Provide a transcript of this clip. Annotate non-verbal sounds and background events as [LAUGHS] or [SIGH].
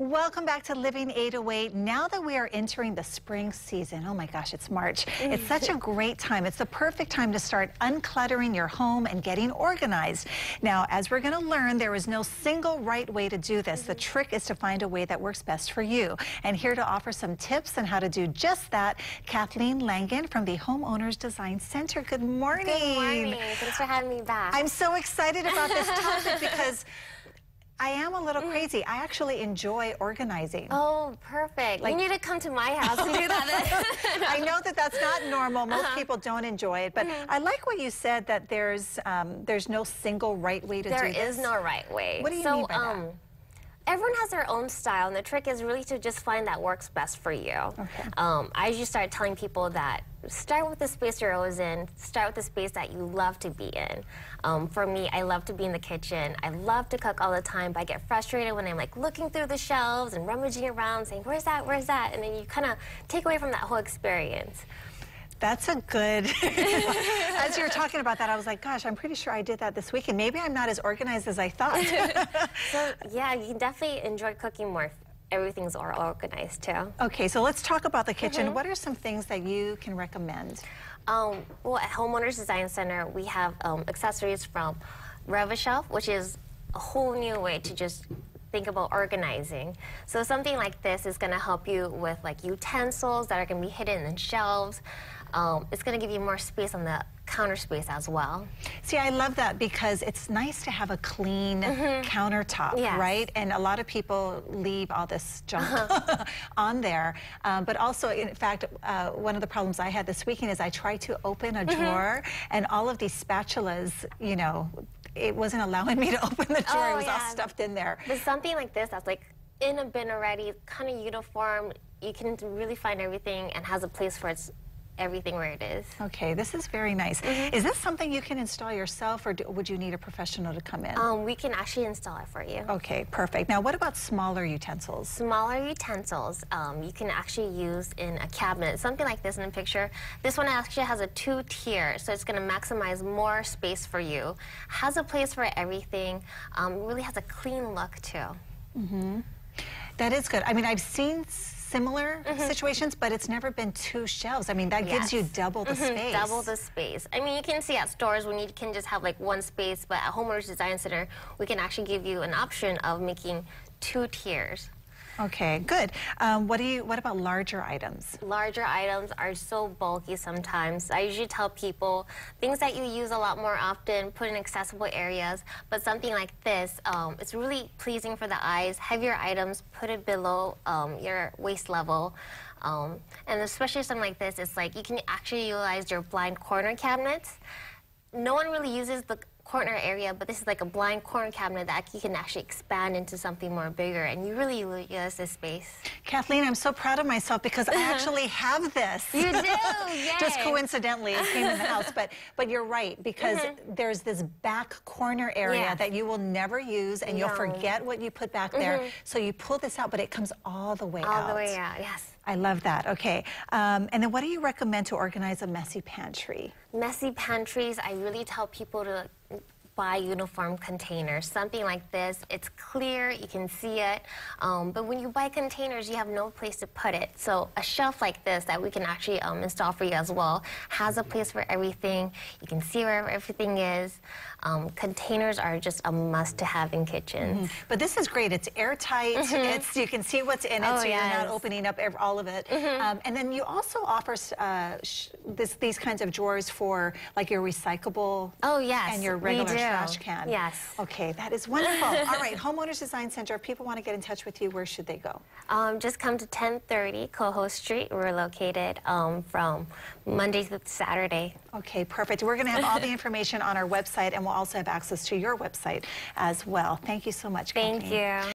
Welcome back to Living 808. Now that we are entering the spring season, oh my gosh, it's March. It's such a great time. It's the perfect time to start uncluttering your home and getting organized. Now, as we're going to learn, there is no single right way to do this. The trick is to find a way that works best for you. And here to offer some tips on how to do just that, Cathleen Langin from the Homeowners Design Center. Good morning. Good morning. Thanks for having me back. I'm so excited about this topic [LAUGHS] because I am a little crazy. I actually enjoy organizing. Oh, perfect. Like, you need to come to my house and do that. [LAUGHS] I know that that's not normal. Most uh -huh. people don't enjoy it, but mm -hmm. I like what you said that there's um, there's no single right way to there do this. There is no right way. What do you so, mean by um, that? Everyone has their own style, and the trick is really to just find that works best for you. Okay. Um, I usually start telling people that start with the space you're always in, start with the space that you love to be in. Um, for me, I love to be in the kitchen. I love to cook all the time, but I get frustrated when I'm like looking through the shelves and rummaging around saying, where's that, where's that? And then you kind of take away from that whole experience. That's a good, [LAUGHS] [LAUGHS] as you were talking about that, I was like, gosh, I'm pretty sure I did that this weekend. Maybe I'm not as organized as I thought. [LAUGHS] [LAUGHS] so yeah, you definitely enjoy cooking more everything's all organized too. Okay, so let's talk about the kitchen. Mm -hmm. What are some things that you can recommend? Um, well, at Homeowners Design Center, we have um, accessories from Rev-A-Shelf, which is a whole new way to just think about organizing. So something like this is going to help you with like utensils that are going to be hidden in shelves. Um, it's going to give you more space on the counter space as well. See, I love that because it's nice to have a clean mm -hmm. countertop, yes. right? And a lot of people leave all this junk uh -huh. [LAUGHS] on there. Um, but also, in fact, uh, one of the problems I had this weekend is I tried to open a mm -hmm. drawer and all of these spatulas, you know, it wasn't allowing [LAUGHS] me to open the drawer. Oh, it was yeah. all stuffed in there. But something like this that's like in a bin already, kind of uniform, you can really find everything and has a place for its everything where it is. Okay, this is very nice. Mm -hmm. Is this something you can install yourself or do, would you need a professional to come in? Um, we can actually install it for you. Okay, perfect. Now what about smaller utensils? Smaller utensils um, you can actually use in a cabinet. Something like this in the picture. This one actually has a two tier, so it's going to maximize more space for you. Has a place for everything. Um, really has a clean look too. Mm -hmm. That is good. I mean, I've seen similar mm -hmm. situations, but it's never been two shelves. I mean, that yes. gives you double the mm -hmm. space. Double the space. I mean, you can see at stores when you can just have like one space, but at Homeowners Design Center, we can actually give you an option of making two tiers. Okay, good. Um, what do you? What about larger items? Larger items are so bulky sometimes. I usually tell people things that you use a lot more often, put in accessible areas. But something like this, um, it's really pleasing for the eyes. Heavier items, put it below um, your waist level. Um, and especially something like this, it's like you can actually utilize your blind corner cabinets. No one really uses the corner area, but this is like a blind corner cabinet that you can actually expand into something more bigger, and you really use this space. Cathleen, I'm so proud of myself because I [LAUGHS] actually have this. You do, [LAUGHS] Yay. Just coincidentally, it came in the house, but but you're right because mm -hmm. there's this back corner area that you will never use, and no. you'll forget what you put back there. Mm -hmm. So you pull this out, but it comes all the way all out. All the way out, yes. I love that. Okay. Um, and then what do you recommend to organize a messy pantry? Messy pantries, I really tell people to buy uniform containers. Something like this, it's clear, you can see it, um, but when you buy containers, you have no place to put it. So a shelf like this that we can actually um, install for you as well has a place for everything. You can see where everything is. Um, containers are just a must-to-have in kitchens. Mm -hmm. But this is great. It's airtight. Mm -hmm. It's you can see what's in it, oh, so yes. you're not opening up all of it. Mm -hmm. and then you also offer uh, this, these kinds of drawers for like your recyclable. Oh yes, and your regular trash can. Yes. Okay, that is wonderful. [LAUGHS] All right, Homeowners Design Center, if people want to get in touch with you, where should they go? Um, just come to 1030 Kohou Street. We're located um, from Monday to Saturday. Okay, perfect. We're going to have all the [LAUGHS] information on our website, and we'll also have access to your website as well. Thank you so much, Thank you.